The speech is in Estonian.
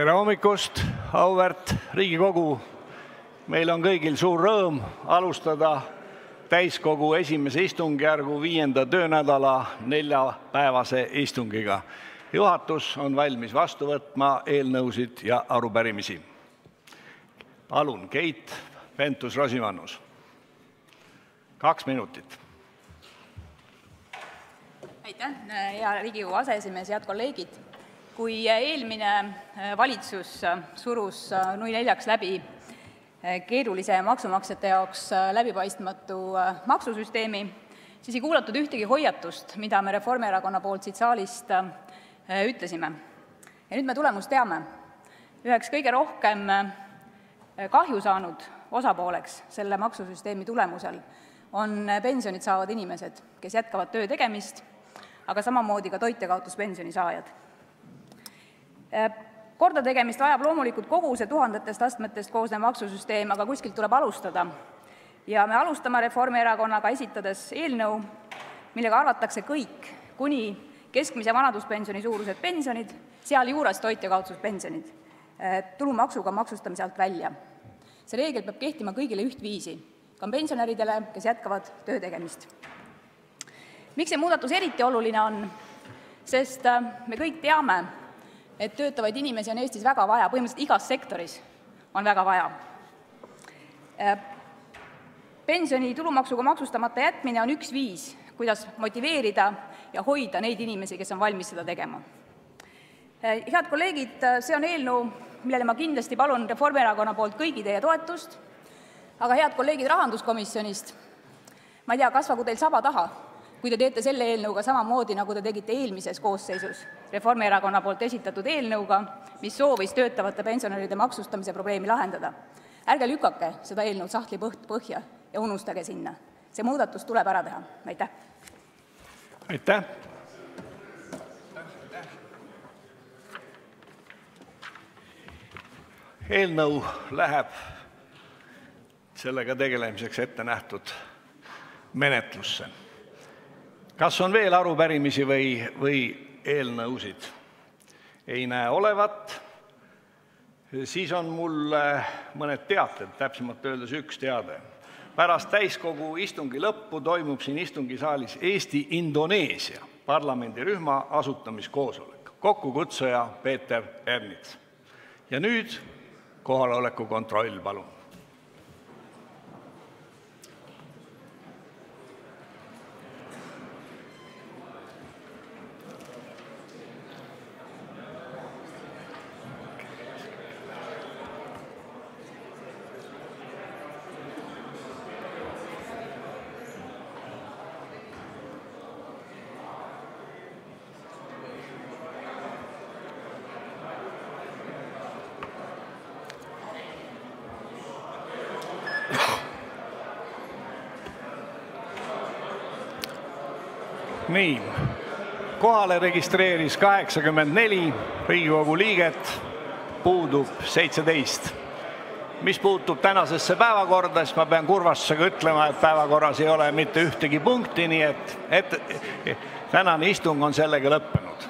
tere hommikust, auväärt Riigikogu! Meil on kõigil suur rõõm alustada täiskogu I istungjärgu 5. töönädala neljapäevast istungit. Juhatus on valmis vastu võtma eelnõusid ja arupärimisi. Palun, Keit Pentus-Rosimannus, kaks minutit! Aitäh, hea Riigikogu aseesimees! Head kolleegid! Kui eelmine valitsus surus nui neljaks läbi keerulise ja maksumaksjate jaoks läbipaistmatu maksusüsteemi, siis ei kuulatud ühtegi hoiatust, mida me Reformierakonna poolt siit saalist ütlesime. Ja nüüd me tulemust teame. Üheks kõige rohkem kahju saanud osapooleks selle maksusüsteemi tulemusel on pensionit saavad inimesed, kes jätkavad töö tegemist, aga samamoodi ka toitjakaotuspensioni saajad. Kordategemist vajab loomulikult kogu see tuhandetest astmetest koosnev maksusüsteem, aga kuskilt tuleb alustada. Ja me alustame Reformierakonnaga esitades eelnõu, millega arvatakse kõik kuni keskmise vanaduspensioni suurused pensionid, sealjuures toitjakaotuspensionid, tulumaksuga maksustamise alt välja. See reegel peab kehtima kõigile ühtviisi, ka pensionäridele, kes jätkavad töö tegemist. Miks see muudatus eriti oluline on? Sest me kõik teame, et töötavaid inimesi on Eestis väga vaja, põhimõtteliselt igas sektoris on väga vaja. Pensioni tulumaksuga maksustamata jätmine on üks viis, kuidas motiveerida ja hoida neid inimesi, kes on valmis seda tegema. Head kolleegid, see on eelnõu, millele ma kindlasti palun Reformierakonna poolt kõigi teie toetust, aga head kolleegid rahanduskomisjonist, ma ei tea, kasvagu teil saba taha, kui te teete selle eelnõuga samamoodi, nagu te tegite eelmises koosseisus Reformierakonna esitatud eelnõuga, mis soovis töötavate pensionäride maksustamise probleemi lahendada. Ärge lükake seda eelnõu sahtli põhja ja unustage sinna. See muudatus tuleb ära teha. Aitäh! Eelnõu läheb sellega tegelemiseks ette nähtud menetlusse. Kas on veel arupärimisi või, eelnõusid? Ei näe olevat. Siis on mul mõned teated, täpsemalt öeldes üks teade. Pärast täiskogu istungi lõppu toimub siin istungisaalis Eesti-Indoneesia parlamendirühma asutamiskoosolek. Kokkukutsuja Peeter Ernits. Ja nüüd kohaloleku kontroll, palun! Nii, kohalolijaks registreerus 84 Riigikogu liiget, puudub 17. Mis puutub tänasesse päevakorda, siis ma pean kurvastusega ütlema, et päevakorras ei ole mitte ühtegi punkti, nii et, tänane istung on sellega lõppenud.